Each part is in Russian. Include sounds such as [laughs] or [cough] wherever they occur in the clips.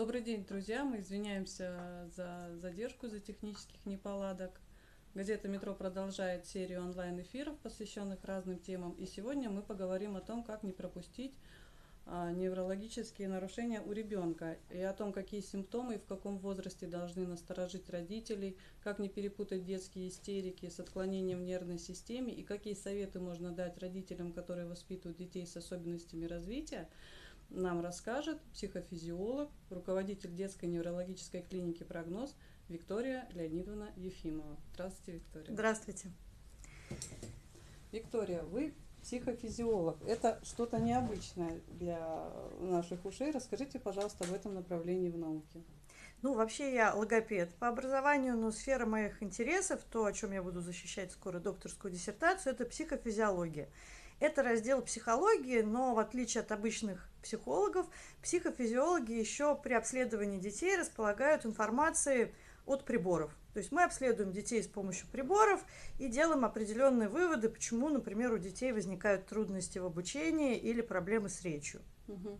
Добрый день, друзья. Мы извиняемся за задержку, за технических неполадок. Газета «Метро» продолжает серию онлайн-эфиров, посвященных разным темам. И сегодня мы поговорим о том, как не пропустить а, неврологические нарушения у ребенка и о том, какие симптомы и в каком возрасте должны насторожить родителей, как не перепутать детские истерики с отклонением в нервной системе и какие советы можно дать родителям, которые воспитывают детей с особенностями развития нам расскажет психофизиолог, руководитель детской неврологической клиники «Прогноз» Виктория Леонидовна Ефимова. Здравствуйте, Виктория. Здравствуйте. Виктория, вы психофизиолог. Это что-то необычное для наших ушей. Расскажите, пожалуйста, об этом направлении в науке. Ну, вообще я логопед по образованию, но сфера моих интересов, то, о чем я буду защищать скоро докторскую диссертацию, это психофизиология. Это раздел психологии, но в отличие от обычных психологов, психофизиологи еще при обследовании детей располагают информацией от приборов. То есть мы обследуем детей с помощью приборов и делаем определенные выводы, почему, например, у детей возникают трудности в обучении или проблемы с речью. Угу.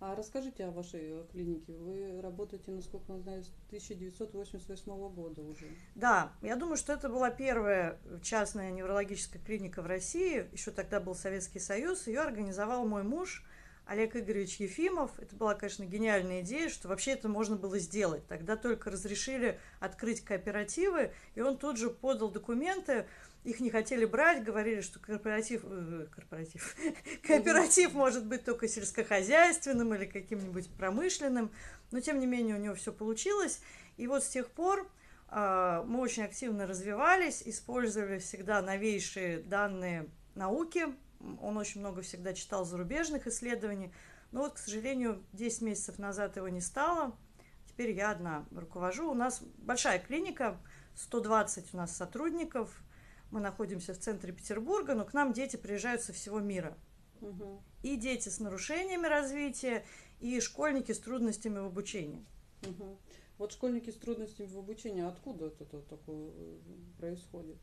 А расскажите о вашей э, клинике. Вы работаете, насколько я знаю, с 1988 года уже. Да, я думаю, что это была первая частная неврологическая клиника в России. Еще тогда был Советский Союз. Ее организовал мой муж Олег Игоревич Ефимов. Это была, конечно, гениальная идея, что вообще это можно было сделать. Тогда только разрешили открыть кооперативы, и он тут же подал документы их не хотели брать, говорили, что корпоратив, э, корпоратив, [laughs] кооператив может быть только сельскохозяйственным или каким-нибудь промышленным, но тем не менее у него все получилось. И вот с тех пор э, мы очень активно развивались, использовали всегда новейшие данные науки. Он очень много всегда читал зарубежных исследований. Но вот, к сожалению, 10 месяцев назад его не стало. Теперь я одна руковожу. У нас большая клиника, 120 у нас сотрудников, мы находимся в центре Петербурга, но к нам дети приезжают со всего мира. Угу. И дети с нарушениями развития, и школьники с трудностями в обучении. Угу. Вот школьники с трудностями в обучении, откуда это такое э, происходит?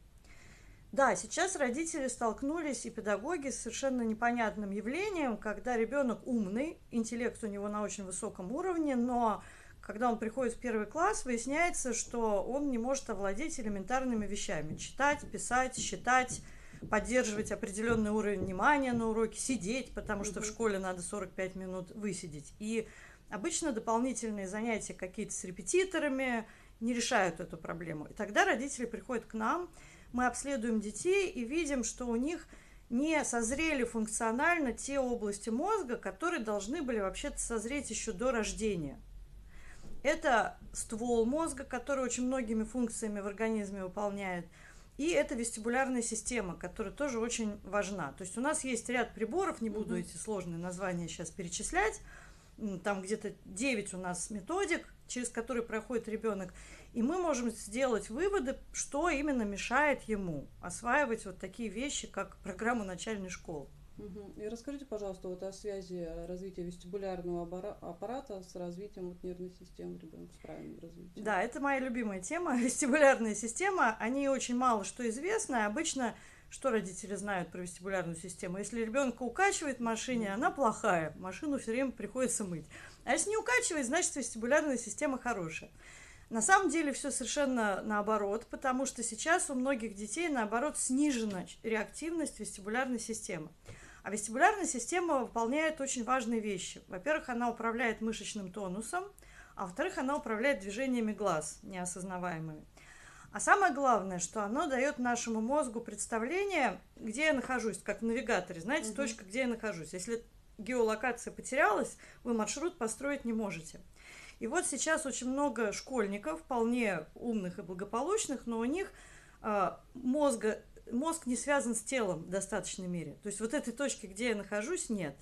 Да, сейчас родители столкнулись и педагоги с совершенно непонятным явлением, когда ребенок умный, интеллект у него на очень высоком уровне, но когда он приходит в первый класс, выясняется, что он не может овладеть элементарными вещами. Читать, писать, считать, поддерживать определенный уровень внимания на уроке, сидеть, потому что в школе надо 45 минут высидеть. И обычно дополнительные занятия какие-то с репетиторами не решают эту проблему. И тогда родители приходят к нам, мы обследуем детей и видим, что у них не созрели функционально те области мозга, которые должны были вообще-то созреть еще до рождения. Это ствол мозга, который очень многими функциями в организме выполняет. И это вестибулярная система, которая тоже очень важна. То есть у нас есть ряд приборов, не буду эти сложные названия сейчас перечислять. Там где-то 9 у нас методик, через которые проходит ребенок. И мы можем сделать выводы, что именно мешает ему осваивать вот такие вещи, как программу начальной школы. Угу. И расскажите, пожалуйста, вот о связи развития вестибулярного аппарата с развитием вот нервной системы ребенка, с правильным развитием. Да, это моя любимая тема, вестибулярная система. О ней очень мало что известно. Обычно что родители знают про вестибулярную систему? Если ребенка укачивает в машине, она плохая, машину все время приходится мыть. А если не укачивает, значит вестибулярная система хорошая. На самом деле все совершенно наоборот, потому что сейчас у многих детей, наоборот, снижена реактивность вестибулярной системы. А вестибулярная система выполняет очень важные вещи. Во-первых, она управляет мышечным тонусом, а во-вторых, она управляет движениями глаз, неосознаваемыми. А самое главное, что оно дает нашему мозгу представление, где я нахожусь, как в навигаторе. Знаете, угу. точка, где я нахожусь. Если геолокация потерялась, вы маршрут построить не можете. И вот сейчас очень много школьников, вполне умных и благополучных, но у них э, мозга мозг не связан с телом в достаточной мере. То есть вот этой точки, где я нахожусь, нет.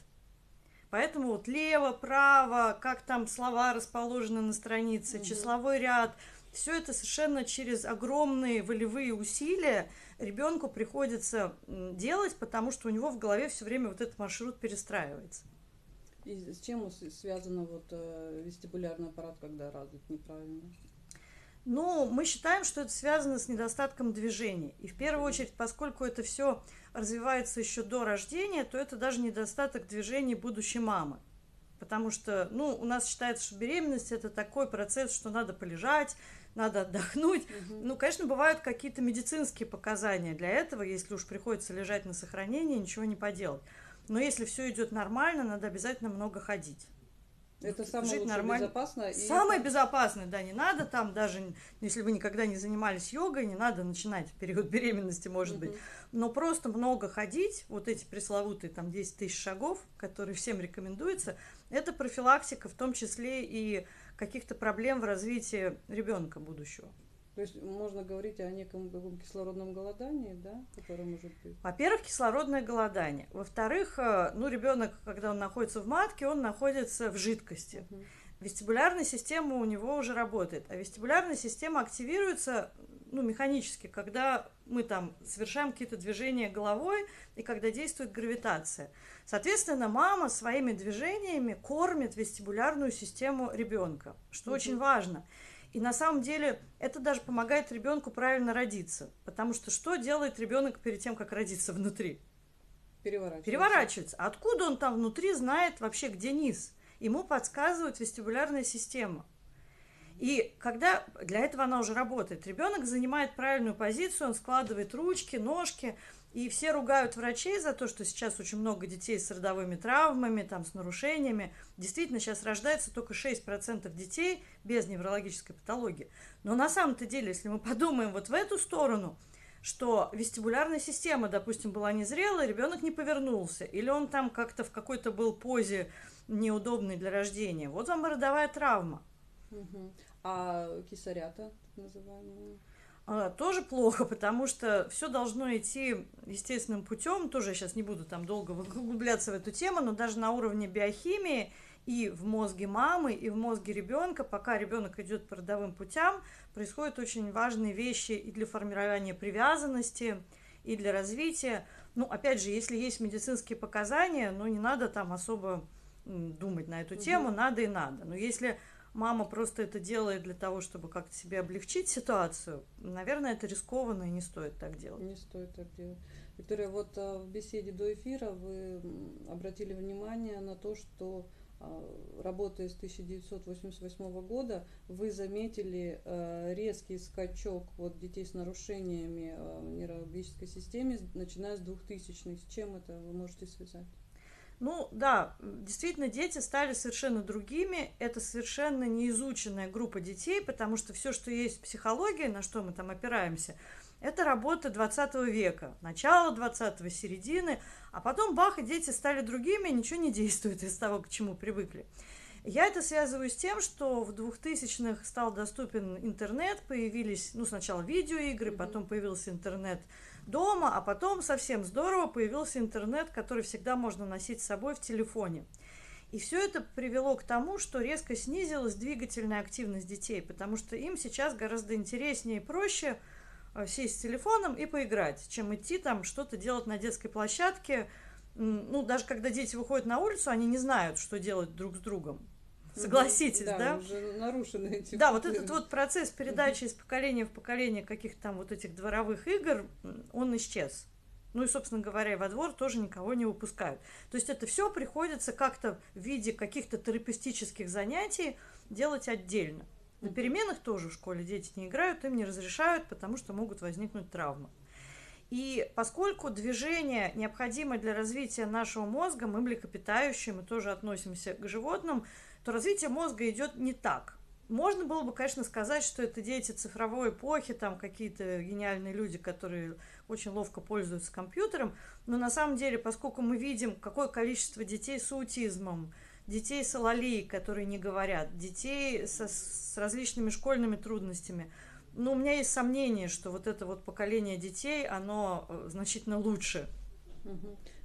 Поэтому вот лево, право, как там слова расположены на странице, угу. числовой ряд, все это совершенно через огромные волевые усилия ребенку приходится делать, потому что у него в голове все время вот этот маршрут перестраивается. И с чем связано вот э, вестибулярный аппарат, когда развит неправильно? Ну, мы считаем, что это связано с недостатком движения. И в первую очередь, поскольку это все развивается еще до рождения, то это даже недостаток движений будущей мамы. потому что, ну, у нас считается, что беременность это такой процесс, что надо полежать, надо отдохнуть. Угу. Ну, конечно, бывают какие-то медицинские показания для этого, если уж приходится лежать на сохранении, ничего не поделать. Но если все идет нормально, надо обязательно много ходить. Это самое жить нормально. безопасно. Самое это... безопасное, да, не надо там даже, если вы никогда не занимались йогой, не надо начинать в период беременности, может быть. Но просто много ходить, вот эти пресловутые там 10 тысяч шагов, которые всем рекомендуются, это профилактика, в том числе и каких-то проблем в развитии ребенка будущего. То есть можно говорить о неком каком кислородном голодании, да, которое может быть? Во-первых, кислородное голодание. Во-вторых, э, ну, ребенок, когда он находится в матке, он находится в жидкости. Угу. Вестибулярная система у него уже работает. А вестибулярная система активируется ну, механически, когда мы там совершаем какие-то движения головой и когда действует гравитация. Соответственно, мама своими движениями кормит вестибулярную систему ребенка, что угу. очень важно. И на самом деле это даже помогает ребенку правильно родиться. Потому что что делает ребенок перед тем, как родиться внутри? Переворачивается. Переворачивается. Откуда он там внутри знает вообще, где низ? Ему подсказывает вестибулярная система. И когда для этого она уже работает, ребенок занимает правильную позицию, он складывает ручки, ножки, и все ругают врачей за то, что сейчас очень много детей с родовыми травмами, там, с нарушениями. Действительно, сейчас рождается только 6% детей без неврологической патологии. Но на самом-то деле, если мы подумаем вот в эту сторону, что вестибулярная система, допустим, была незрелая, ребенок не повернулся, или он там как-то в какой-то был позе неудобной для рождения. Вот вам родовая травма. Угу. А кисарята, называемые? А, тоже плохо, потому что все должно идти естественным путем. Тоже я сейчас не буду там долго углубляться в эту тему, но даже на уровне биохимии и в мозге мамы, и в мозге ребенка, пока ребенок идет по родовым путям, происходят очень важные вещи и для формирования привязанности, и для развития. Ну, опять же, если есть медицинские показания, ну, не надо там особо думать на эту тему, угу. надо и надо. Но если мама просто это делает для того, чтобы как-то себе облегчить ситуацию, наверное, это рискованно и не стоит так делать. Не стоит так делать. Виктория, вот а, в беседе до эфира вы обратили внимание на то, что а, работая с 1988 года, вы заметили а, резкий скачок вот детей с нарушениями в нейробиологической системе, начиная с 2000-х. С чем это вы можете связать? Ну да, действительно, дети стали совершенно другими. Это совершенно неизученная группа детей, потому что все, что есть в психологии, на что мы там опираемся, это работа 20 века, начало 20-го, середины, а потом бах, и дети стали другими, ничего не действует из того, к чему привыкли. Я это связываю с тем, что в 2000-х стал доступен интернет, появились, ну, сначала видеоигры, потом появился интернет дома, а потом совсем здорово появился интернет, который всегда можно носить с собой в телефоне. И все это привело к тому, что резко снизилась двигательная активность детей, потому что им сейчас гораздо интереснее и проще э, сесть с телефоном и поиграть, чем идти там что-то делать на детской площадке. Ну, даже когда дети выходят на улицу, они не знают, что делать друг с другом. Согласитесь, да? Да, уже нарушены эти... Да, вот этот [laughs] вот процесс передачи из поколения в поколение каких-то там вот этих дворовых игр, он исчез. Ну и, собственно говоря, во двор тоже никого не выпускают. То есть это все приходится как-то в виде каких-то терапевтических занятий делать отдельно. На переменах тоже в школе дети не играют, им не разрешают, потому что могут возникнуть травмы. И поскольку движение необходимо для развития нашего мозга, мы млекопитающие, мы тоже относимся к животным, то развитие мозга идет не так. Можно было бы, конечно, сказать, что это дети цифровой эпохи, там какие-то гениальные люди, которые очень ловко пользуются компьютером, но на самом деле, поскольку мы видим, какое количество детей с аутизмом, детей с алалией, которые не говорят, детей со, с различными школьными трудностями, ну, у меня есть сомнение, что вот это вот поколение детей, оно э, значительно лучше.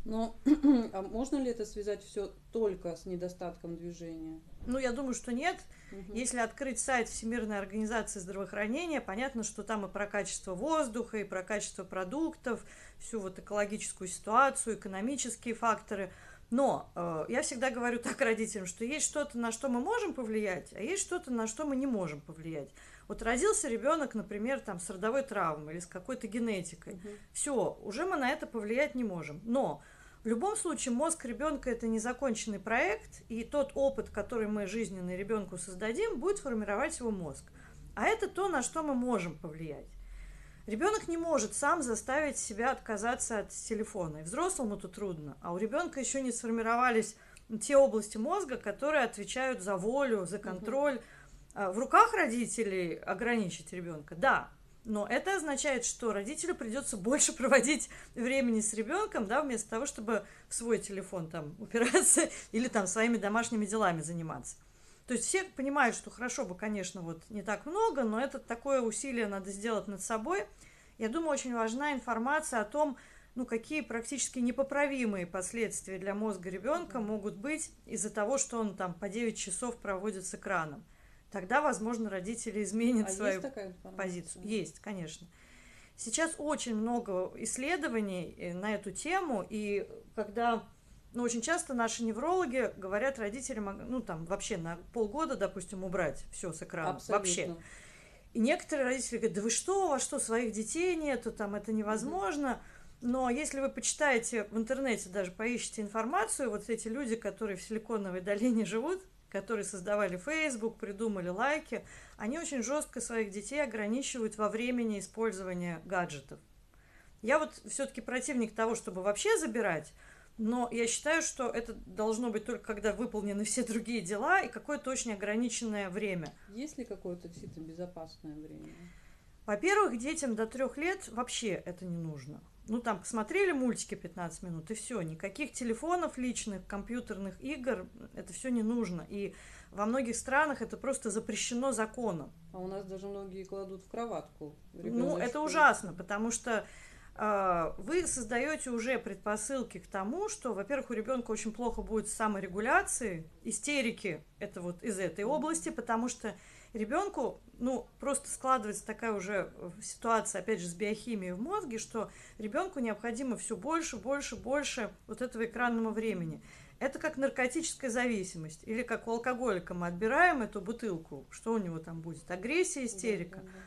Но [clears throat] а можно ли это связать все только с недостатком движения? Ну, я думаю, что нет. Угу. Если открыть сайт Всемирной организации здравоохранения, понятно, что там и про качество воздуха, и про качество продуктов, всю вот экологическую ситуацию, экономические факторы. Но э, я всегда говорю [laughs] так родителям, что есть что-то, на что мы можем повлиять, а есть что-то, на что мы не можем повлиять. Вот родился ребенок, например, там с родовой травмой или с какой-то генетикой. Угу. Все, уже мы на это повлиять не можем. Но в любом случае мозг ребенка это незаконченный проект, и тот опыт, который мы жизненный ребенку создадим, будет формировать его мозг. А это то, на что мы можем повлиять. Ребенок не может сам заставить себя отказаться от телефона. И взрослому это трудно. А у ребенка еще не сформировались те области мозга, которые отвечают за волю, за контроль. Угу. В руках родителей ограничить ребенка, да, но это означает, что родителю придется больше проводить времени с ребенком, да, вместо того, чтобы в свой телефон там [laughs] упираться или там своими домашними делами заниматься. То есть все понимают, что хорошо бы, конечно, вот не так много, но это такое усилие надо сделать над собой. Я думаю, очень важна информация о том, ну, какие практически непоправимые последствия для мозга ребенка могут быть из-за того, что он там по 9 часов проводит с экраном. Тогда, возможно, родители изменят а свою есть позицию. Есть, конечно. Сейчас очень много исследований э, на эту тему, и когда ну, очень часто наши неврологи говорят родителям, ну, там, вообще на полгода, допустим, убрать все с экрана. Абсолютно. Вообще. И некоторые родители говорят, да вы что, у вас что, своих детей нету, там, это невозможно. Но если вы почитаете в интернете, даже поищите информацию, вот эти люди, которые в Силиконовой долине живут, которые создавали Facebook, придумали лайки, они очень жестко своих детей ограничивают во времени использования гаджетов. Я вот все-таки противник того, чтобы вообще забирать, но я считаю, что это должно быть только когда выполнены все другие дела и какое-то очень ограниченное время. Есть ли какое-то действительно безопасное время? Во-первых, детям до трех лет вообще это не нужно. Ну, там, посмотрели мультики 15 минут, и все. Никаких телефонов личных, компьютерных игр, это все не нужно. И во многих странах это просто запрещено законом. А у нас даже многие кладут в кроватку. Ну, это ужасно, потому что э, вы создаете уже предпосылки к тому, что, во-первых, у ребенка очень плохо будет с саморегуляцией, истерики, это вот из этой области, потому что ребенку, ну, просто складывается такая уже э, ситуация, опять же, с биохимией в мозге, что ребенку необходимо все больше, больше, больше вот этого экранного времени. Это как наркотическая зависимость. Или как у алкоголика мы отбираем эту бутылку, что у него там будет? Агрессия, истерика. Да, да, да.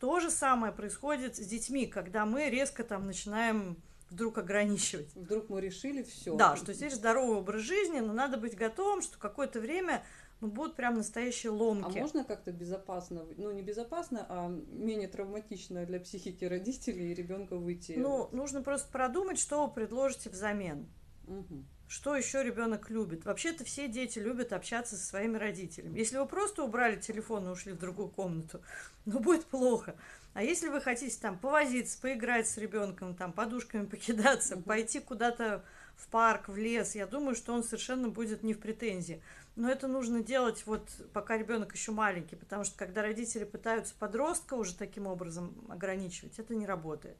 То же самое происходит с детьми, когда мы резко там начинаем вдруг ограничивать. Вдруг мы решили все. Да, что здесь здоровый образ жизни, но надо быть готовым, что какое-то время ну, будут прям настоящие ломки. А можно как-то безопасно, ну, не безопасно, а менее травматично для психики родителей и ребенка выйти? Ну, нужно просто продумать, что вы предложите взамен. Угу. Что еще ребенок любит? Вообще-то все дети любят общаться со своими родителями. Если вы просто убрали телефон и ушли в другую комнату, [laughs] ну, будет плохо. А если вы хотите там повозиться, поиграть с ребенком, там подушками покидаться, угу. пойти куда-то в парк, в лес, я думаю, что он совершенно будет не в претензии. Но это нужно делать вот пока ребенок еще маленький, потому что когда родители пытаются подростка уже таким образом ограничивать, это не работает.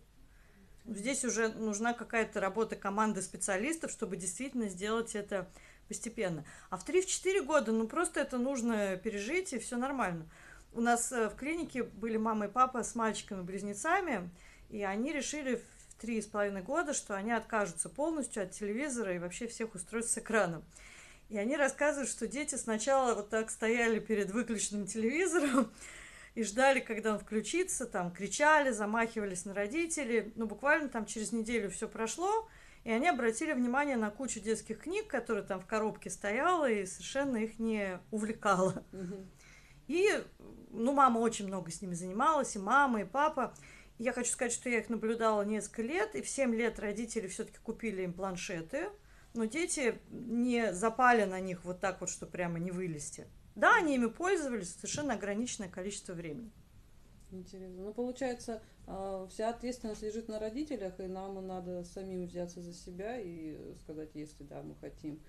Здесь уже нужна какая-то работа команды специалистов, чтобы действительно сделать это постепенно. А в 3-4 года, ну просто это нужно пережить, и все нормально. У нас э, в клинике были мама и папа с мальчиками-близнецами, и они решили в три с половиной года, что они откажутся полностью от телевизора и вообще всех устройств с экраном. И они рассказывают, что дети сначала вот так стояли перед выключенным телевизором [laughs] и ждали, когда он включится, там кричали, замахивались на родителей. Ну, буквально там через неделю все прошло, и они обратили внимание на кучу детских книг, которые там в коробке стояла, и совершенно их не увлекало. И, ну, мама очень много с ними занималась, и мама, и папа. я хочу сказать, что я их наблюдала несколько лет, и в 7 лет родители все-таки купили им планшеты – но дети не запали на них вот так вот, что прямо не вылезти. Да, они ими пользовались совершенно ограниченное количество времени. Интересно. Ну, получается, а, вся ответственность лежит на родителях, и нам надо самим взяться за себя и сказать, если да, мы хотим,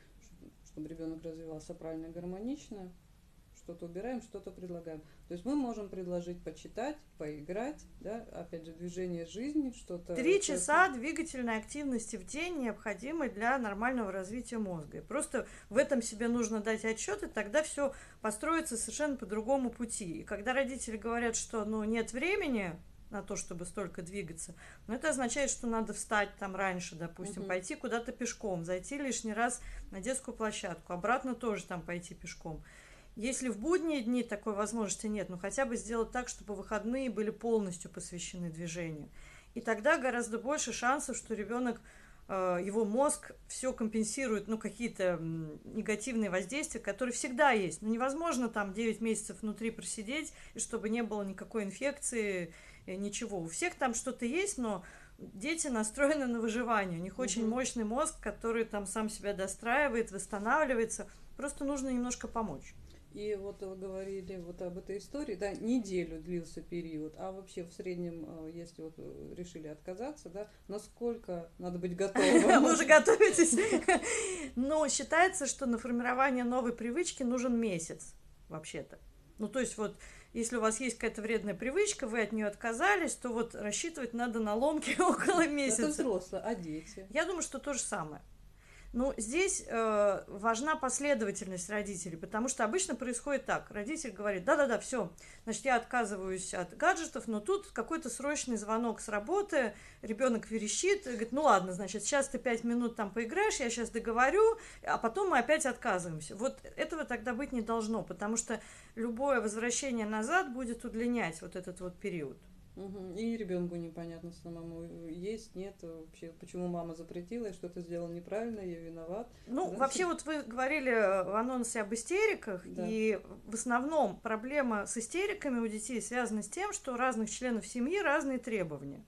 чтобы ребенок развивался правильно и гармонично, что-то убираем, что-то предлагаем. То есть мы можем предложить почитать, поиграть, да, опять же, движение жизни, что-то... Три часа двигательной активности в день необходимы для нормального развития мозга. И просто в этом себе нужно дать отчет, и тогда все построится совершенно по другому пути. И когда родители говорят, что ну, нет времени, на то, чтобы столько двигаться. Но это означает, что надо встать там раньше, допустим, угу. пойти куда-то пешком, зайти лишний раз на детскую площадку, обратно тоже там пойти пешком. Если в будние дни такой возможности нет, ну хотя бы сделать так, чтобы выходные были полностью посвящены движению. И тогда гораздо больше шансов, что ребенок э, его мозг все компенсирует, ну, какие-то негативные воздействия, которые всегда есть. Ну, невозможно там 9 месяцев внутри просидеть, и чтобы не было никакой инфекции, э, ничего. У всех там что-то есть, но дети настроены на выживание. У них угу. очень мощный мозг, который там сам себя достраивает, восстанавливается. Просто нужно немножко помочь. И вот вы говорили вот об этой истории, да, неделю длился период, а вообще в среднем, э, если вот э, решили отказаться, да, насколько надо быть готовым? [laughs] Вы уже готовитесь? Но считается, что на формирование новой привычки нужен месяц, вообще-то. Ну, то есть вот если у вас есть какая-то вредная привычка, вы от нее отказались, то вот рассчитывать надо на ломки [laughs] около месяца. Это взрослые, а дети? Я думаю, что то же самое. Ну, здесь э, важна последовательность родителей, потому что обычно происходит так. Родитель говорит, да-да-да, все, значит, я отказываюсь от гаджетов, но тут какой-то срочный звонок с работы, ребенок верещит, говорит, ну ладно, значит, сейчас ты пять минут там поиграешь, я сейчас договорю, а потом мы опять отказываемся. Вот этого тогда быть не должно, потому что любое возвращение назад будет удлинять вот этот вот период. Угу. И ребенку непонятно самому, есть, нет, вообще, почему мама запретила, и что-то сделал неправильно, я виноват. Ну, да? вообще, вот вы говорили в анонсе об истериках, да. и в основном проблема с истериками у детей связана с тем, что у разных членов семьи разные требования.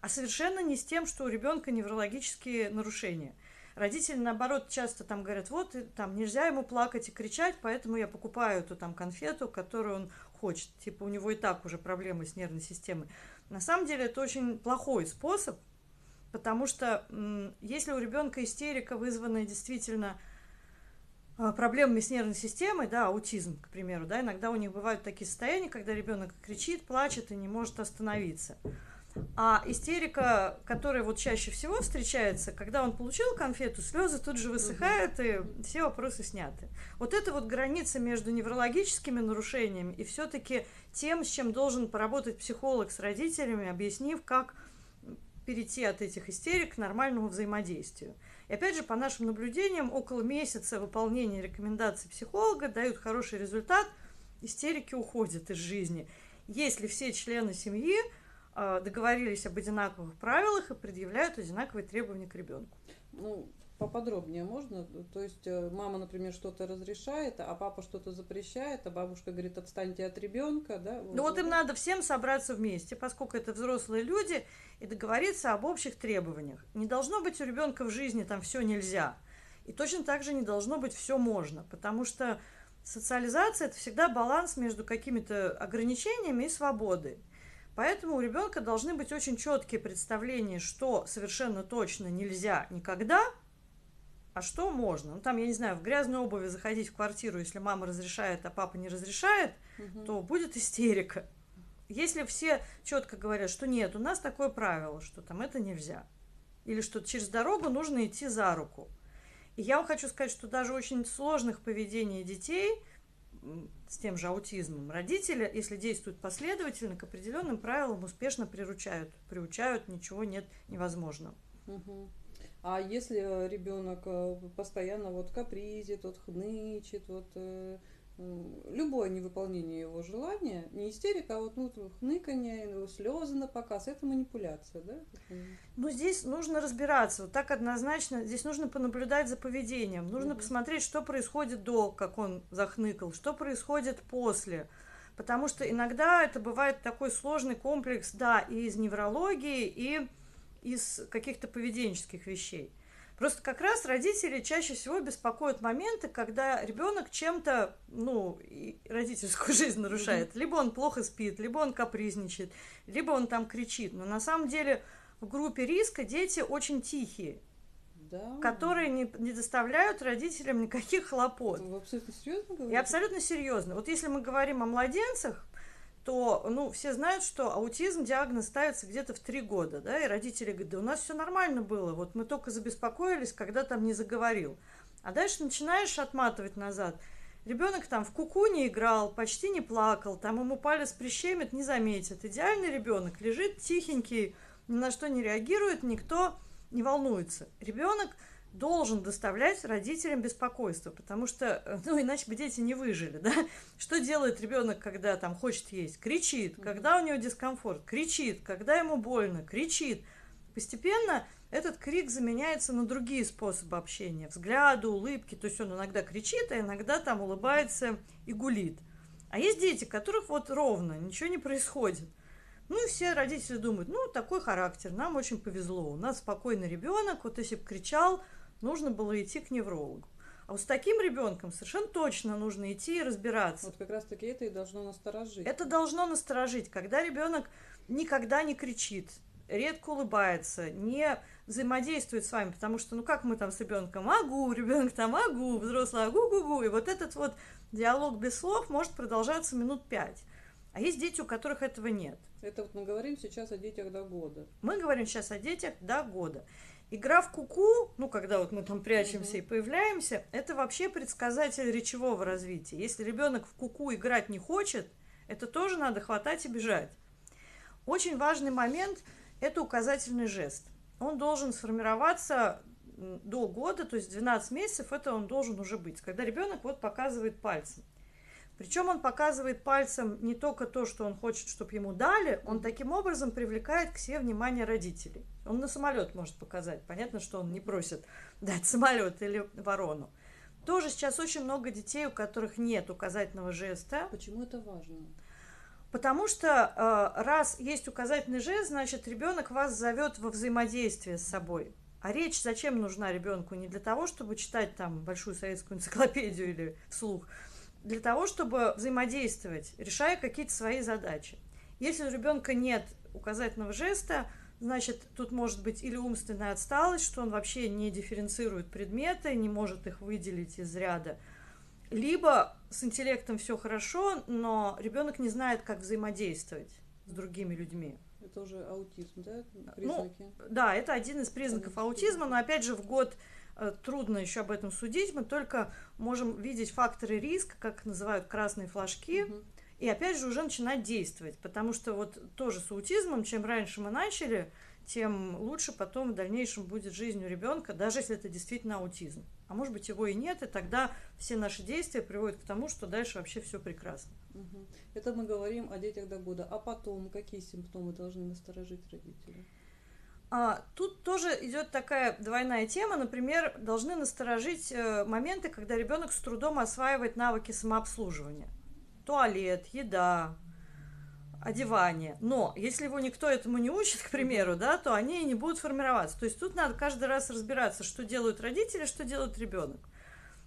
А совершенно не с тем, что у ребенка неврологические нарушения. Родители, наоборот, часто там говорят, вот, там нельзя ему плакать и кричать, поэтому я покупаю эту там конфету, которую он хочет. Типа у него и так уже проблемы с нервной системой. На самом деле это очень плохой способ, потому что если у ребенка истерика, вызванная действительно а, проблемами с нервной системой, да, аутизм, к примеру, да, иногда у них бывают такие состояния, когда ребенок кричит, плачет и не может остановиться. А истерика, которая вот чаще всего встречается, когда он получил конфету, слезы тут же высыхают, и все вопросы сняты. Вот это вот граница между неврологическими нарушениями и все-таки тем, с чем должен поработать психолог с родителями, объяснив, как перейти от этих истерик к нормальному взаимодействию. И опять же, по нашим наблюдениям, около месяца выполнения рекомендаций психолога дают хороший результат, истерики уходят из жизни. Если все члены семьи договорились об одинаковых правилах и предъявляют одинаковые требования к ребенку. Ну, поподробнее можно? То есть э, мама, например, что-то разрешает, а папа что-то запрещает, а бабушка говорит, отстаньте от ребенка, да? Ну вот, вот им надо всем собраться вместе, поскольку это взрослые люди, и договориться об общих требованиях. Не должно быть у ребенка в жизни там все нельзя. И точно так же не должно быть все можно, потому что социализация это всегда баланс между какими-то ограничениями и свободой. Поэтому у ребенка должны быть очень четкие представления, что совершенно точно нельзя никогда, а что можно. Ну, там, я не знаю, в грязной обуви заходить в квартиру, если мама разрешает, а папа не разрешает, угу. то будет истерика. Если все четко говорят, что нет, у нас такое правило, что там это нельзя, или что через дорогу нужно идти за руку. И я вам хочу сказать, что даже очень сложных поведений детей – с тем же аутизмом, родители, если действуют последовательно, к определенным правилам успешно приручают. Приучают, ничего нет невозможного. Угу. А если ребенок э, постоянно вот капризит, вот хнычет, вот э, любое невыполнение его желания, не истерика, а вот ну, хныканье, слезы на показ, это манипуляция, да? Ну, здесь нужно разбираться, вот так однозначно, здесь нужно понаблюдать за поведением, нужно угу. посмотреть, что происходит до, как он захныкал, что происходит после, потому что иногда это бывает такой сложный комплекс, да, и из неврологии, и из каких-то поведенческих вещей. Просто как раз родители чаще всего беспокоят моменты, когда ребенок чем-то, ну, родительскую [laughs] жизнь нарушает. Mm-hmm. Либо он плохо спит, либо он капризничает, либо он там кричит. Но на самом деле в группе риска дети очень тихие. Да. которые не, не доставляют родителям никаких хлопот. Вы абсолютно серьезно говорите? Я абсолютно серьезно. Вот если мы говорим о младенцах, то, ну, все знают, что аутизм диагноз ставится где-то в три года, да, и родители говорят, да у нас все нормально было, вот мы только забеспокоились, когда там не заговорил. А дальше начинаешь отматывать назад. Ребенок там в куку не играл, почти не плакал, там ему палец прищемит, не заметит. Идеальный ребенок лежит тихенький, ни на что не реагирует, никто не волнуется. Ребенок должен доставлять родителям беспокойство, потому что, э, ну, иначе бы дети не выжили, да? Что делает ребенок, когда там хочет есть? Кричит. Когда у него дискомфорт? Кричит. Когда ему больно? Кричит. Постепенно этот крик заменяется на другие способы общения. Взгляды, улыбки. То есть он иногда кричит, а иногда там улыбается и гулит. А есть дети, которых вот ровно, ничего не происходит. Ну и все родители думают, ну такой характер, нам очень повезло. У нас спокойный ребенок, вот если бы кричал, нужно было идти к неврологу. А вот с таким ребенком совершенно точно нужно идти и разбираться. Вот как раз таки это и должно насторожить. Это должно насторожить, когда ребенок никогда не кричит, редко улыбается, не взаимодействует с вами, потому что, ну как мы там с ребенком агу, ребенок там агу, взрослый агу гу гу, и вот этот вот диалог без слов может продолжаться минут пять. А есть дети, у которых этого нет. Это вот мы говорим сейчас о детях до года. Мы говорим сейчас о детях до года. Игра в куку, ну, когда вот мы там прячемся угу. и появляемся, это вообще предсказатель речевого развития. Если ребенок в куку играть не хочет, это тоже надо хватать и бежать. Очень важный момент – это указательный жест. Он должен сформироваться до года, то есть 12 месяцев это он должен уже быть, когда ребенок вот показывает пальцем. Причем он показывает пальцем не только то, что он хочет, чтобы ему дали, он таким образом привлекает к себе внимание родителей. Он на самолет может показать. Понятно, что он не просит дать самолет или ворону. Тоже сейчас очень много детей, у которых нет указательного жеста. Почему это важно? Потому что э, раз есть указательный жест, значит ребенок вас зовет во взаимодействие с собой. А речь зачем нужна ребенку? Не для того, чтобы читать там большую советскую энциклопедию или вслух, для того, чтобы взаимодействовать, решая какие-то свои задачи. Если у ребенка нет указательного жеста, значит, тут может быть или умственная отсталость, что он вообще не дифференцирует предметы, не может их выделить из ряда, либо с интеллектом все хорошо, но ребенок не знает, как взаимодействовать с другими людьми. Это уже аутизм, да? Признаки? Ну, да, это один из признаков аутизма, но опять же в год трудно еще об этом судить, мы только можем видеть факторы риска, как называют красные флажки, угу. и опять же уже начинать действовать, потому что вот тоже с аутизмом, чем раньше мы начали, тем лучше потом в дальнейшем будет жизнь у ребенка, даже если это действительно аутизм. А может быть его и нет, и тогда все наши действия приводят к тому, что дальше вообще все прекрасно. Угу. Это мы говорим о детях до года. А потом какие симптомы должны насторожить родителей? А, тут тоже идет такая двойная тема. Например, должны насторожить э, моменты, когда ребенок с трудом осваивает навыки самообслуживания. Туалет, еда, одевание. Но если его никто этому не учит, к примеру, да, то они не будут формироваться. То есть тут надо каждый раз разбираться, что делают родители, что делает ребенок.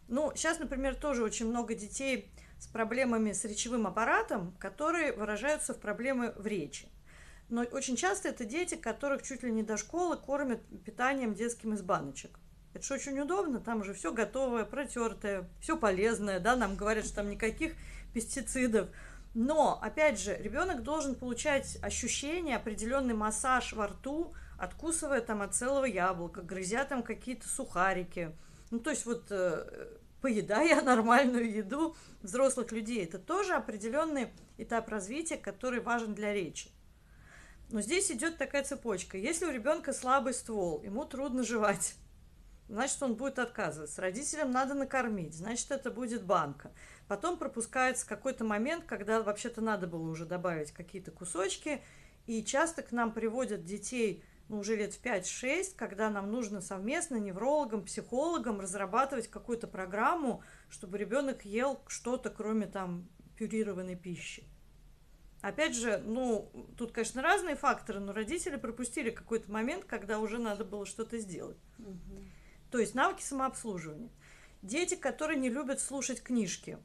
Ну, сейчас, например, тоже очень много детей с проблемами с речевым аппаратом, которые выражаются в проблемы в речи. Но очень часто это дети, которых чуть ли не до школы кормят питанием детским из баночек. Это же очень удобно, там уже все готовое, протертое, все полезное, да, нам говорят, что там никаких пестицидов. Но, опять же, ребенок должен получать ощущение, определенный массаж во рту, откусывая там от целого яблока, грызя там какие-то сухарики. Ну, то есть вот э, поедая [laughs] нормальную еду взрослых людей. Это тоже определенный этап развития, который важен для речи. Но здесь идет такая цепочка. Если у ребенка слабый ствол, ему трудно жевать, значит, он будет отказываться. Родителям надо накормить, значит, это будет банка. Потом пропускается какой-то момент, когда вообще-то надо было уже добавить какие-то кусочки, и часто к нам приводят детей ну, уже лет в 5-6, когда нам нужно совместно неврологам, психологам разрабатывать какую-то программу, чтобы ребенок ел что-то, кроме там пюрированной пищи. Опять же, ну, тут, конечно, разные факторы, но родители пропустили какой-то момент, когда уже надо было что-то сделать. Угу. То есть навыки самообслуживания. Дети, которые не любят слушать книжки,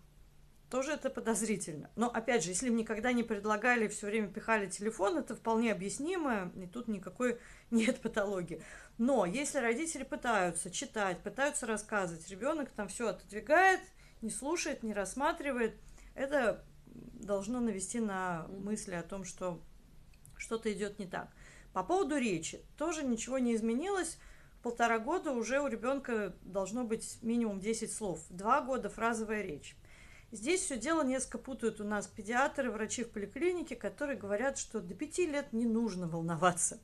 тоже это подозрительно. Но, опять же, если им никогда не предлагали, все время пихали телефон, это вполне объяснимо, и тут никакой [laughs] нет патологии. Но если родители пытаются читать, пытаются рассказывать, ребенок там все отодвигает, не слушает, не рассматривает, это должно навести на мысли о том, что что-то идет не так. По поводу речи тоже ничего не изменилось. Полтора года уже у ребенка должно быть минимум 10 слов. Два года фразовая речь. Здесь все дело несколько путают у нас педиатры, врачи в поликлинике, которые говорят, что до пяти лет не нужно волноваться.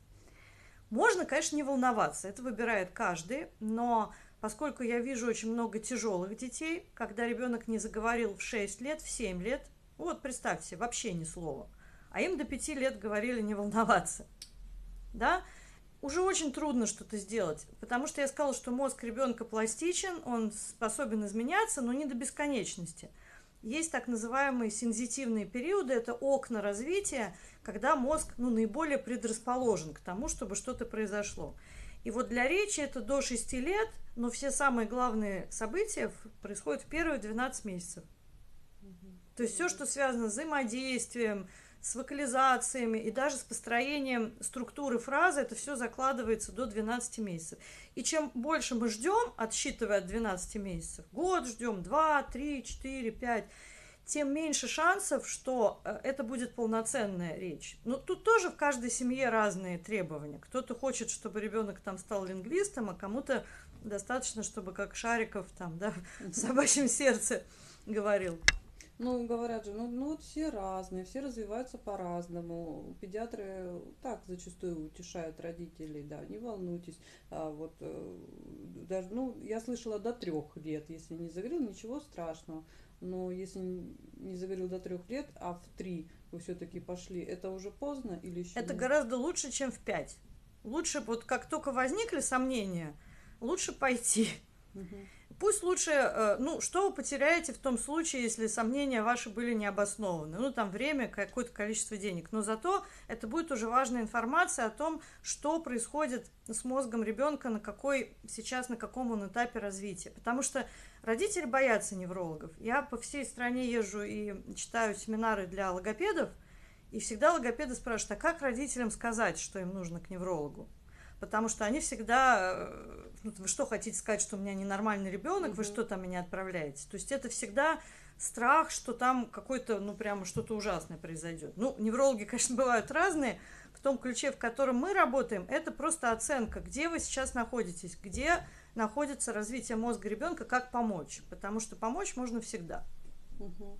Можно, конечно, не волноваться, это выбирает каждый, но поскольку я вижу очень много тяжелых детей, когда ребенок не заговорил в 6 лет, в 7 лет, вот представьте, вообще ни слова. А им до пяти лет говорили не волноваться. Да? уже очень трудно что-то сделать, потому что я сказала, что мозг ребенка пластичен, он способен изменяться, но не до бесконечности. Есть так называемые сензитивные периоды, это окна развития, когда мозг ну, наиболее предрасположен к тому, чтобы что-то произошло. И вот для речи это до 6 лет, но все самые главные события происходят в первые 12 месяцев. То есть все, что связано с взаимодействием, с вокализациями и даже с построением структуры фразы, это все закладывается до 12 месяцев. И чем больше мы ждем, отсчитывая от 12 месяцев, год ждем, 2, 3, 4, 5, тем меньше шансов, что э, это будет полноценная речь. Но тут тоже в каждой семье разные требования. Кто-то хочет, чтобы ребенок там стал лингвистом, а кому-то достаточно, чтобы как Шариков там, да, [laughs] в собачьем сердце говорил. Ну, говорят же, ну, ну вот все разные, все развиваются по-разному. Педиатры так зачастую утешают родителей, да, не волнуйтесь. А вот э, даже, ну, я слышала до трех лет, если не заговорил, ничего страшного. Но если не заговорил до трех лет, а в три вы все-таки пошли, это уже поздно или еще? Это нет? гораздо лучше, чем в пять. Лучше, вот как только возникли сомнения, лучше пойти. Угу. Пусть лучше, э, ну, что вы потеряете в том случае, если сомнения ваши были необоснованы? Ну, там время, какое-то количество денег. Но зато это будет уже важная информация о том, что происходит с мозгом ребенка, на какой сейчас, на каком он этапе развития. Потому что родители боятся неврологов. Я по всей стране езжу и читаю семинары для логопедов, и всегда логопеды спрашивают, а как родителям сказать, что им нужно к неврологу? Потому что они всегда, э, ну, вы что хотите сказать, что у меня ненормальный ребенок, угу. вы что там меня отправляете? То есть это всегда страх, что там какой-то, ну, прямо что-то ужасное произойдет. Ну, неврологи, [laughs] конечно, бывают разные. В том ключе, в котором мы работаем, это просто оценка, где вы сейчас находитесь, где находится развитие мозга ребенка, как помочь. Потому что помочь можно всегда. Угу.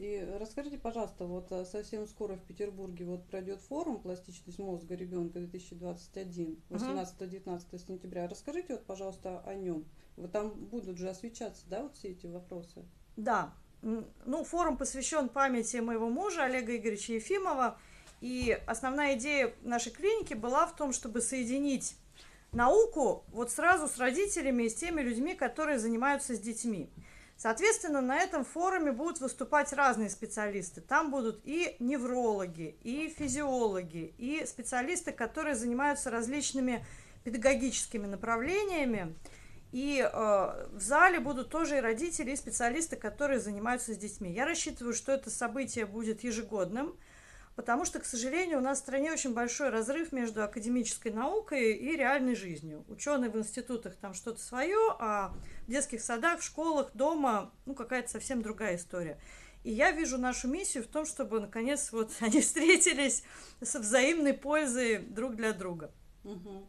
И расскажите, пожалуйста, вот э, совсем скоро в Петербурге вот пройдет форум «Пластичность мозга ребенка 2021» 18-19 сентября. Расскажите, вот, пожалуйста, о нем. Вот там будут же освещаться, да, вот все эти вопросы? Да. Ну, форум посвящен памяти моего мужа Олега Игоревича Ефимова. И основная идея нашей клиники была в том, чтобы соединить науку вот сразу с родителями и с теми людьми, которые занимаются с детьми. Соответственно, на этом форуме будут выступать разные специалисты. Там будут и неврологи, и физиологи, и специалисты, которые занимаются различными педагогическими направлениями. И э, в зале будут тоже и родители, и специалисты, которые занимаются с детьми. Я рассчитываю, что это событие будет ежегодным потому что, к сожалению, у нас в стране очень большой разрыв между академической наукой и реальной жизнью. Ученые в институтах там что-то свое, а в детских садах, в школах, дома, ну, какая-то совсем другая история. И я вижу нашу миссию в том, чтобы, наконец, вот [laughs] они встретились со взаимной пользой друг для друга. Угу.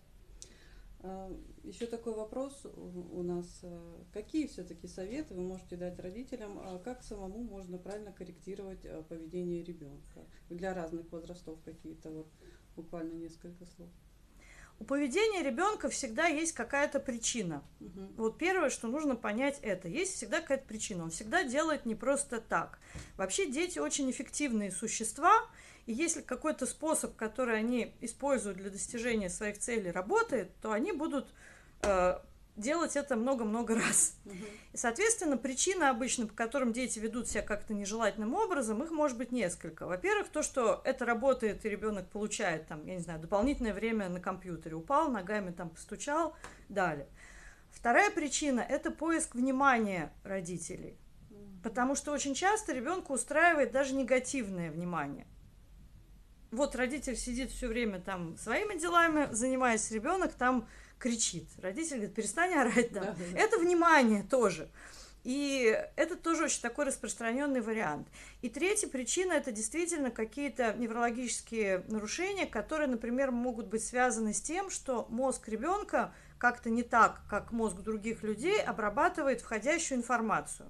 Еще такой вопрос у нас. Э, какие все-таки советы вы можете дать родителям, а как самому можно правильно корректировать э, поведение ребенка для разных возрастов какие-то вот буквально несколько слов? У поведения ребенка всегда есть какая-то причина. Угу. Вот первое, что нужно понять, это есть всегда какая-то причина. Он всегда делает не просто так. Вообще дети очень эффективные существа, и если какой-то способ, который они используют для достижения своих целей, работает, то они будут делать это много-много [laughs] раз. И, соответственно, причина обычно, по которым дети ведут себя как-то нежелательным образом, их может быть несколько. Во-первых, то, что это работает, и ребенок получает, там, я не знаю, дополнительное время на компьютере. Упал, ногами там постучал, далее. Вторая причина – это поиск внимания родителей. Потому что очень часто ребенку устраивает даже негативное внимание. Вот родитель сидит все время там своими делами, занимаясь ребенок там кричит. Родитель говорит, перестань орать. Да. Да, да. Это внимание тоже. И это тоже очень такой распространенный вариант. И третья причина это действительно какие-то неврологические нарушения, которые, например, могут быть связаны с тем, что мозг ребенка как-то не так, как мозг других людей, обрабатывает входящую информацию.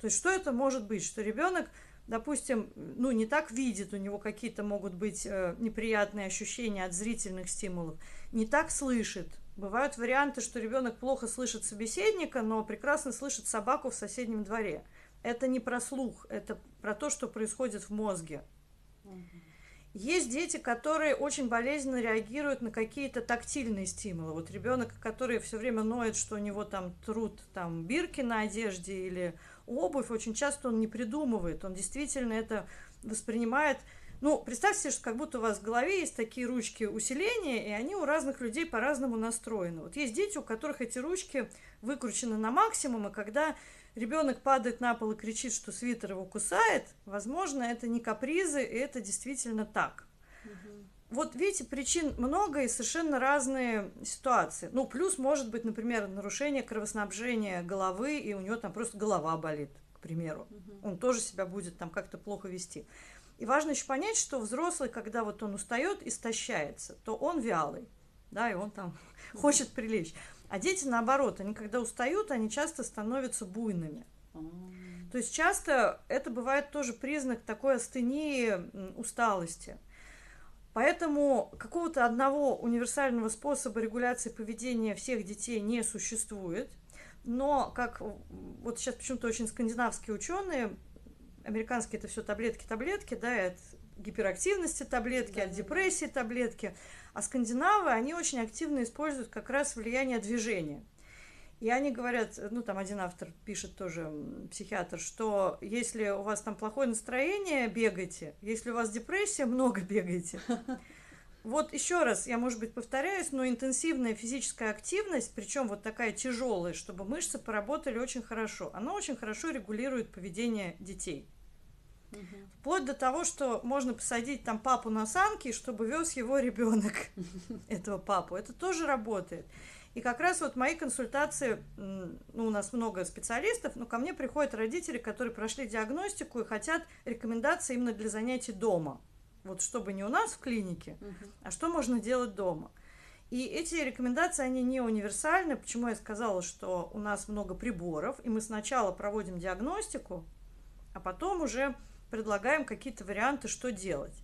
То есть что это может быть? Что ребенок, допустим, ну не так видит, у него какие-то могут быть э, неприятные ощущения от зрительных стимулов, не так слышит, Бывают варианты, что ребенок плохо слышит собеседника, но прекрасно слышит собаку в соседнем дворе. Это не про слух, это про то, что происходит в мозге. Есть дети, которые очень болезненно реагируют на какие-то тактильные стимулы. Вот ребенок, который все время ноет, что у него там труд там бирки на одежде или обувь, очень часто он не придумывает, он действительно это воспринимает. Ну, представьте себе, что как будто у вас в голове есть такие ручки усиления, и они у разных людей по-разному настроены. Вот есть дети, у которых эти ручки выкручены на максимум, и когда ребенок падает на пол и кричит, что свитер его кусает, возможно, это не капризы, и это действительно так. Вот видите, причин много и совершенно разные ситуации. Ну, плюс может быть, например, нарушение кровоснабжения головы, и у него там просто голова болит, к примеру. Угу. Он тоже себя будет там как-то плохо вести. И важно еще понять, что взрослый, когда вот он устает, истощается, то он вялый, да, и он там [laughs] хочет прилечь. А дети, наоборот, они когда устают, они часто становятся буйными. То есть часто это бывает тоже признак такой астении, усталости. Поэтому какого-то одного универсального способа регуляции поведения всех детей не существует. Но как вот сейчас почему-то очень скандинавские ученые, американские это все таблетки, таблетки, да, от гиперактивности таблетки, да, от депрессии таблетки. А скандинавы, они очень активно используют как раз влияние движения. И они говорят, ну там один автор пишет тоже, психиатр, что если у вас там плохое настроение, бегайте. Если у вас депрессия, много [laughs] бегайте. Вот еще раз, я, может быть, повторяюсь, но интенсивная физическая активность, причем вот такая тяжелая, чтобы мышцы поработали очень хорошо, она очень хорошо регулирует поведение детей. Угу. Вплоть до того, что можно посадить там папу на санки, чтобы вез его ребенок, [laughs] этого папу. Это тоже работает. И как раз вот мои консультации, ну, у нас много специалистов, но ко мне приходят родители, которые прошли диагностику и хотят рекомендации именно для занятий дома. Вот чтобы не у нас в клинике, uh-huh. а что можно делать дома. И эти рекомендации, они не универсальны. Почему я сказала, что у нас много приборов, и мы сначала проводим диагностику, а потом уже предлагаем какие-то варианты, что делать.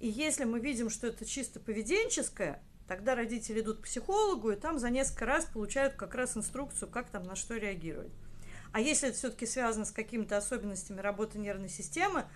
И если мы видим, что это чисто поведенческое, тогда родители идут к психологу, и там за несколько раз получают как раз инструкцию, как там на что реагировать. А если это все-таки связано с какими-то особенностями работы нервной системы,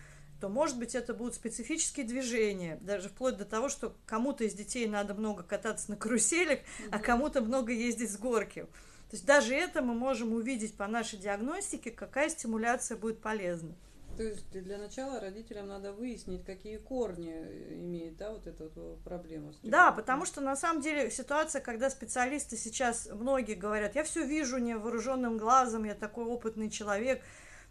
то, может быть, это будут специфические движения, даже вплоть до того, что кому-то из детей надо много кататься на каруселях, mm-hmm. а кому-то много ездить с горки. То есть даже это мы можем увидеть по нашей диагностике, какая стимуляция будет полезна. То есть для начала родителям надо выяснить, какие корни имеет, да, вот эта вот проблема. Да, потому что на самом деле ситуация, когда специалисты сейчас, многие говорят, я все вижу невооруженным глазом, я такой опытный человек,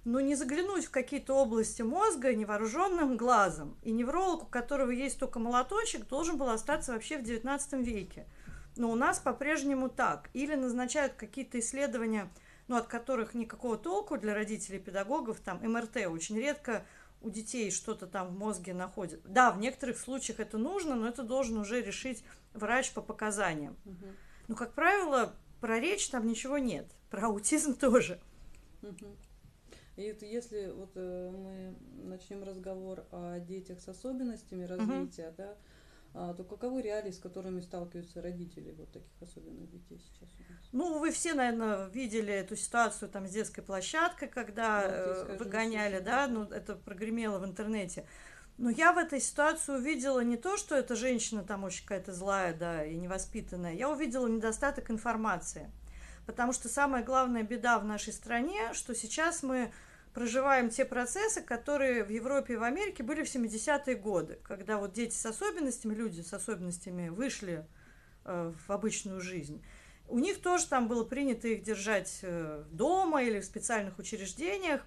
но не заглянуть в какие-то области мозга невооруженным глазом. И невролог, у которого есть только молоточек, должен был остаться вообще в XIX веке. Но у нас по-прежнему так. Или назначают какие-то исследования – ну, от которых никакого толку для родителей, педагогов, там МРТ очень редко у детей что-то там в мозге находят. Да, в некоторых случаях это нужно, но это должен уже решить врач по показаниям. Угу. Но, как правило, про речь там ничего нет, про аутизм тоже. Угу. И вот если вот э, мы начнем разговор о детях с особенностями развития, угу. да, а, то каковы реалии, с которыми сталкиваются родители вот таких особенных детей сейчас? Ну, вы все, наверное, видели эту ситуацию там с детской площадкой, когда да, выгоняли, да, ну, это прогремело в интернете. Но я в этой ситуации увидела не то, что эта женщина там очень какая-то злая, да, и невоспитанная. Я увидела недостаток информации. Потому что самая главная беда в нашей стране, что сейчас мы проживаем те процессы, которые в Европе и в Америке были в 70-е годы, когда вот дети с особенностями, люди с особенностями вышли э, в обычную жизнь. У них тоже там было принято их держать э, дома или в специальных учреждениях.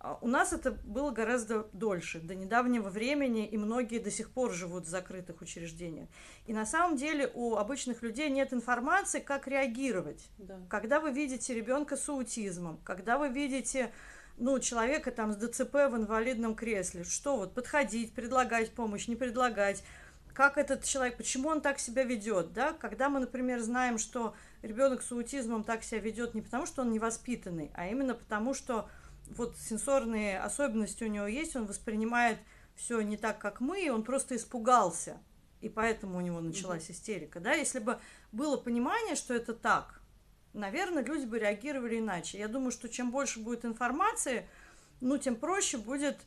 А у нас это было гораздо дольше, до недавнего времени, и многие до сих пор живут в закрытых учреждениях. И на самом деле у обычных людей нет информации, как реагировать. Да. Когда вы видите ребенка с аутизмом, когда вы видите ну, человека там с ДЦП в инвалидном кресле. Что вот, подходить, предлагать помощь, не предлагать. Как этот человек, почему он так себя ведет, да? Когда мы, например, знаем, что ребенок с аутизмом так себя ведет не потому, что он невоспитанный, а именно потому, что вот сенсорные особенности у него есть, он воспринимает все не так, как мы, и он просто испугался. И поэтому у него началась истерика, да? Если бы было понимание, что это так, наверное, люди бы реагировали иначе. Я думаю, что чем больше будет информации, ну, тем проще будет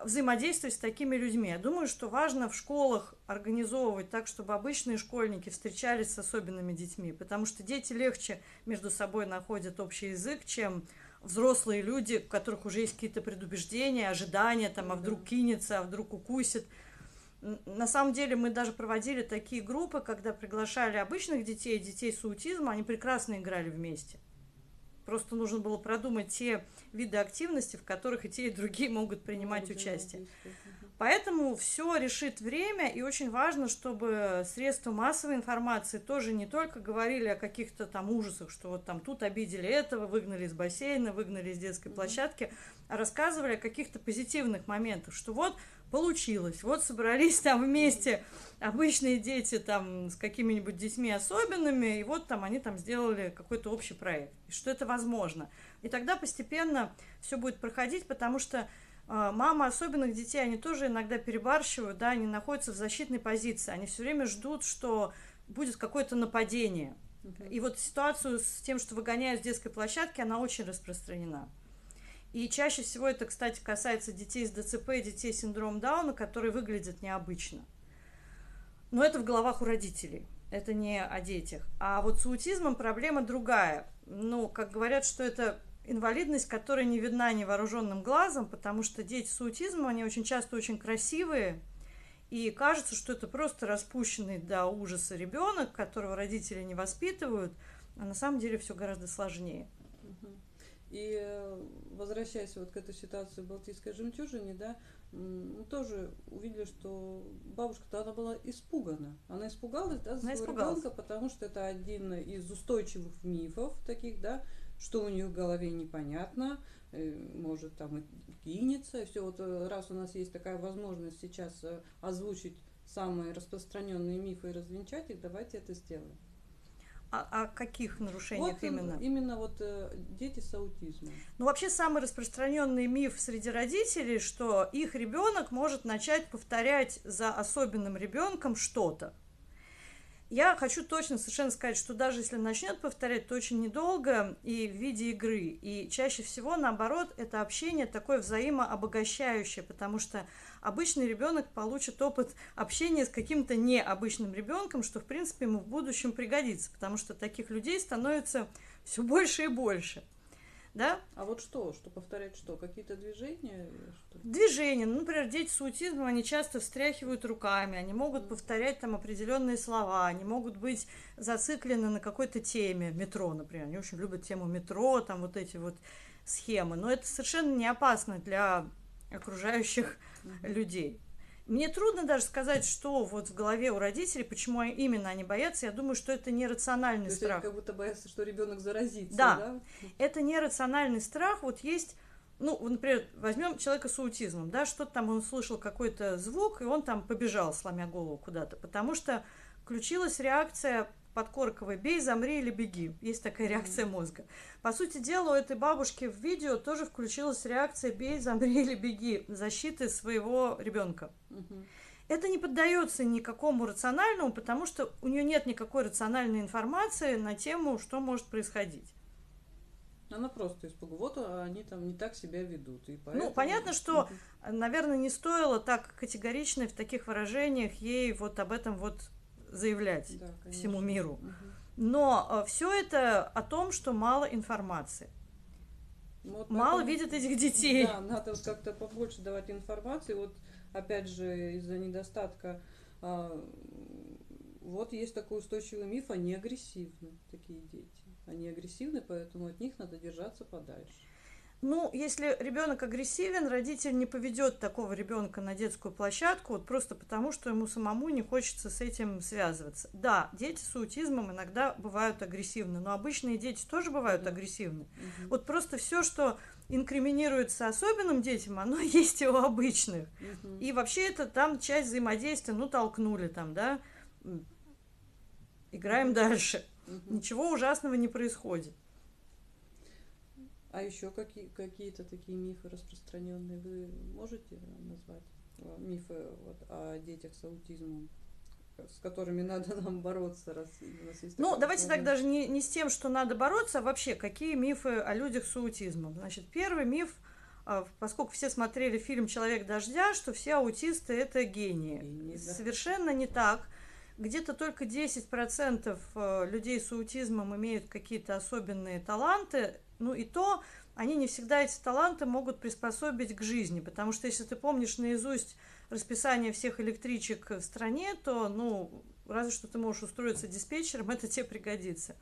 взаимодействовать с такими людьми. Я думаю, что важно в школах организовывать так, чтобы обычные школьники встречались с особенными детьми, потому что дети легче между собой находят общий язык, чем взрослые люди, у которых уже есть какие-то предубеждения, ожидания, там, а вдруг кинется, а вдруг укусит. На самом деле мы даже проводили такие группы, когда приглашали обычных детей, детей с аутизмом, они прекрасно играли вместе. Просто нужно было продумать те виды активности, в которых и те, и другие могут принимать участие. Поэтому все решит время, и очень важно, чтобы средства массовой информации тоже не только говорили о каких-то там ужасах, что вот там тут обидели этого, выгнали из бассейна, выгнали из детской площадки, а рассказывали о каких-то позитивных моментах, что вот получилось. Вот собрались там вместе обычные дети там с какими-нибудь детьми особенными, и вот там они там сделали какой-то общий проект. И что это возможно. И тогда постепенно все будет проходить, потому что э, мамы особенных детей, они тоже иногда перебарщивают, да, они находятся в защитной позиции, они все время ждут, что будет какое-то нападение. И вот ситуацию с тем, что выгоняют с детской площадки, она очень распространена. И чаще всего это, кстати, касается детей с ДЦП и детей с синдромом Дауна, которые выглядят необычно. Но это в головах у родителей. Это не о детях. А вот с аутизмом проблема другая. Ну, как говорят, что это инвалидность, которая не видна невооруженным глазом, потому что дети с аутизмом, они очень часто очень красивые, и кажется, что это просто распущенный до ужаса ребенок, которого родители не воспитывают, а на самом деле все гораздо сложнее. И э, возвращаясь вот к этой ситуации в Балтийской жемчужине, да, мы тоже увидели, что бабушка-то она была испугана. Она испугалась, да, за своего ребенка, потому что это один из устойчивых мифов таких, да, что у нее в голове непонятно, э, может там и кинется, и все. Вот э, раз у нас есть такая возможность сейчас озвучить самые распространенные мифы и развенчать их, давайте это сделаем. О, о каких нарушениях вот, именно? Именно вот э, дети с аутизмом. Ну, вообще самый распространенный миф среди родителей, что их ребенок может начать повторять за особенным ребенком что-то. Я хочу точно совершенно сказать, что даже если начнет повторять, то очень недолго и в виде игры. И чаще всего, наоборот, это общение такое взаимообогащающее, потому что обычный ребенок получит опыт общения с каким-то необычным ребенком, что, в принципе, ему в будущем пригодится, потому что таких людей становится все больше и больше да? А вот что? Что повторять что? Какие-то движения? Что? Движения. Ну, например, дети с аутизмом, они часто встряхивают руками, они могут повторять там определенные слова, они могут быть зациклены на какой-то теме. Метро, например. Они очень любят тему метро, там вот эти вот схемы. Но это совершенно не опасно для окружающих mm-hmm. людей. Мне трудно даже сказать, что вот в голове у родителей, почему именно они боятся. Я думаю, что это нерациональный То страх. как будто боятся, что ребенок заразится. Да, да, это нерациональный страх. Вот есть, ну, например, возьмем человека с аутизмом, да, что-то там он услышал какой-то звук, и он там побежал, сломя голову куда-то, потому что включилась реакция подкорковой «бей, замри или беги». Есть такая реакция мозга. По сути дела, у этой бабушки в видео тоже включилась реакция «бей, замри или беги» защиты своего ребенка. Это не поддается никакому рациональному, потому что у нее нет никакой рациональной информации на тему, что может происходить. Она просто испугу. Вот они там не так себя ведут. И ну, поэтому... Ну, понятно, что, наверное, не стоило так категорично в таких выражениях ей вот об этом вот заявлять да, всему миру. Угу. Но э, все это о том, что мало информации. Вот мало поэтому, видят этих [laughs] детей. Да, надо как-то побольше давать информации. Вот опять же из-за недостатка а, вот есть такой устойчивый миф, они агрессивны, такие дети. Они агрессивны, поэтому от них надо держаться подальше. Ну, если ребенок агрессивен, родитель не поведет такого ребенка на детскую площадку, вот просто потому, что ему самому не хочется с этим связываться. Да, дети с аутизмом иногда бывают агрессивны, но обычные дети тоже бывают агрессивны. Угу. Вот просто все, что инкриминируется особенным детям, оно [laughs] есть и у обычных. Угу. И вообще это там часть взаимодействия, ну, толкнули там, да, играем дальше. Угу. Ничего ужасного не происходит. А еще какие, какие-то такие мифы распространенные вы можете назвать? Э, мифы вот, о детях с аутизмом? с которыми надо [laughs] нам бороться, раз у нас есть Ну, давайте так даже не, не с тем, что надо бороться, а вообще, какие мифы о людях с аутизмом. Значит, первый миф а, поскольку все смотрели фильм «Человек дождя», что все аутисты – это гении. Гении, да. Совершенно не так. Где-то только 10% э, людей с аутизмом имеют какие-то особенные таланты. Ну и то они не всегда эти таланты могут приспособить к жизни, потому что если ты помнишь наизусть расписание всех электричек в стране, то, ну, разве что ты можешь устроиться диспетчером, [laughs] это тебе пригодится.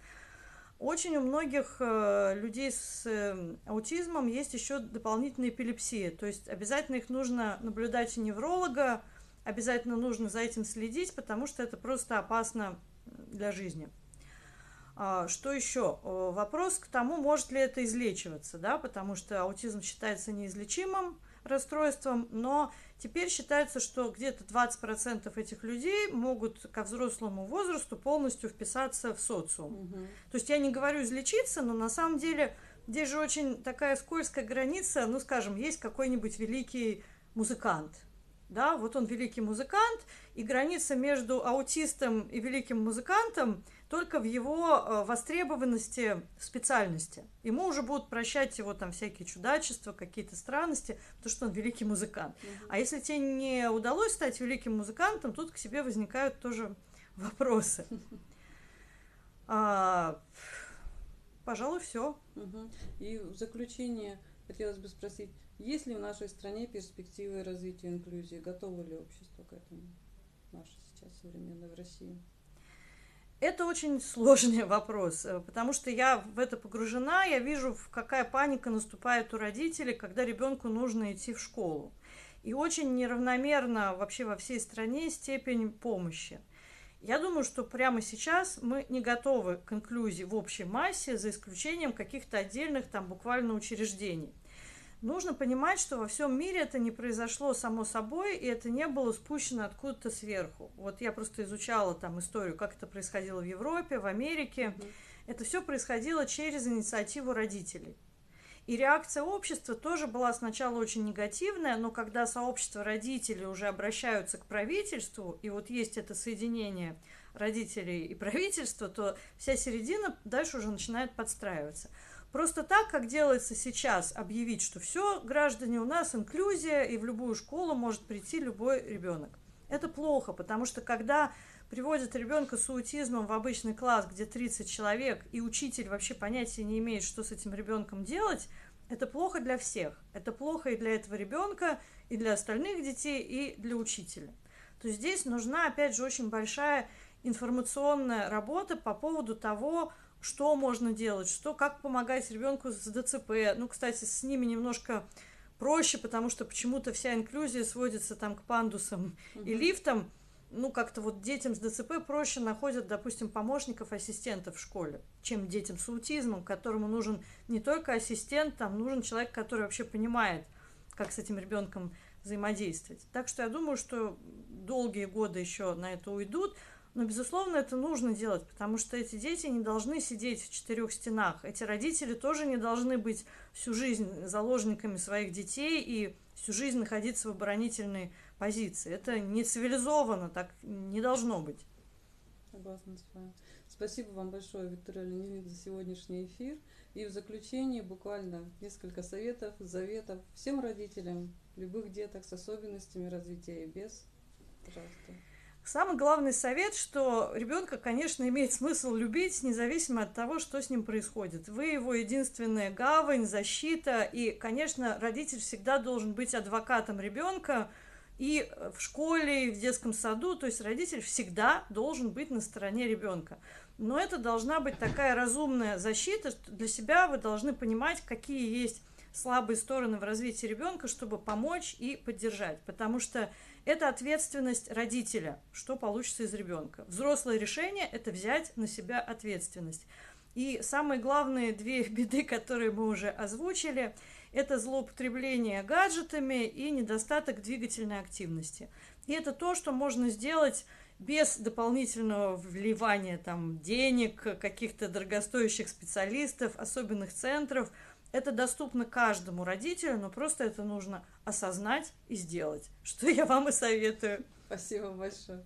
Очень у многих э, людей с э, аутизмом есть еще дополнительная эпилепсия, то есть обязательно их нужно наблюдать у невролога, обязательно нужно за этим следить, потому что это просто опасно для жизни. А, что еще? Вопрос к тому, может ли это излечиваться, да, потому что аутизм считается неизлечимым расстройством, но теперь считается, что где-то 20% этих людей могут ко взрослому возрасту полностью вписаться в социум. Угу. То есть я не говорю излечиться, но на самом деле здесь же очень такая скользкая граница, ну, скажем, есть какой-нибудь великий музыкант, да, вот он великий музыкант, и граница между аутистом и великим музыкантом только в его э, востребованности специальности. Ему уже будут прощать его там всякие чудачества, какие-то странности, потому что он великий музыкант. Мгм. А если тебе не удалось стать великим музыкантом, тут к себе возникают тоже [laughs] вопросы. А, пожалуй, все. И в заключение хотелось бы спросить, есть ли в нашей стране перспективы развития инклюзии? Готово ли общество к этому? Наше сейчас современное в России. Это очень сложный [laughs] вопрос, э, потому что я в это погружена, я вижу, какая паника наступает у родителей, когда ребенку нужно идти в школу. И очень неравномерно вообще во всей стране степень помощи. Я думаю, что прямо сейчас мы не готовы к инклюзии в общей массе, за исключением каких-то отдельных там буквально учреждений. Нужно понимать, что во всем мире это не произошло само собой, и это не было спущено откуда-то сверху. Вот я просто изучала там историю, как это происходило в Европе, в Америке. Мгм. Это все происходило через инициативу родителей. И реакция общества тоже была сначала очень негативная, но когда сообщество родителей уже обращаются к правительству, и вот есть это соединение родителей и правительства, то вся середина дальше уже начинает подстраиваться. Просто так, как делается сейчас, объявить, что все, граждане, у нас инклюзия, и в любую школу может прийти любой ребенок. Это плохо, потому что когда приводят ребенка с аутизмом в обычный класс, где 30 человек, и учитель вообще понятия не имеет, что с этим ребенком делать, это плохо для всех. Это плохо и для этого ребенка, и для остальных детей, и для учителя. То здесь нужна, опять же, очень большая информационная работа по поводу того, что можно делать, что, как помогать ребенку с ДЦП. Ну, кстати, с ними немножко проще, потому что почему-то вся инклюзия сводится там к пандусам и Мгм. лифтам. Ну, как-то вот детям с ДЦП проще находят, допустим, помощников, ассистентов в школе, чем детям с аутизмом, которому нужен не только ассистент, там нужен человек, который вообще понимает, как с этим ребенком взаимодействовать. Так что я думаю, что долгие годы еще на это уйдут, но, безусловно, это нужно делать, потому что эти дети не должны сидеть в четырех стенах. Эти родители тоже не должны быть всю жизнь заложниками своих детей и всю жизнь находиться в оборонительной позиции. Это не цивилизованно, так не должно быть. Согласна с вами. Спасибо вам большое, Виктория Леонидовна, за сегодняшний эфир. И в заключение буквально несколько советов, заветов всем родителям любых деток с особенностями развития и без. Пожалуйста. Самый главный совет, что ребенка, конечно, имеет смысл любить, независимо от того, что с ним происходит. Вы его единственная гавань, защита, и, конечно, родитель всегда должен быть адвокатом ребенка и в школе, и в детском саду, то есть родитель всегда должен быть на стороне ребенка. Но это должна быть такая разумная защита, что для себя вы должны понимать, какие есть слабые стороны в развитии ребенка, чтобы помочь и поддержать. Потому что это ответственность родителя, что получится из ребенка. Взрослое решение – это взять на себя ответственность. И самые главные две [laughs] беды, которые мы уже озвучили, это злоупотребление гаджетами и недостаток двигательной активности. И это то, что можно сделать без дополнительного вливания там, денег, каких-то дорогостоящих специалистов, особенных центров. Это доступно каждому родителю, но просто это нужно осознать и сделать, что я вам и советую. Спасибо большое.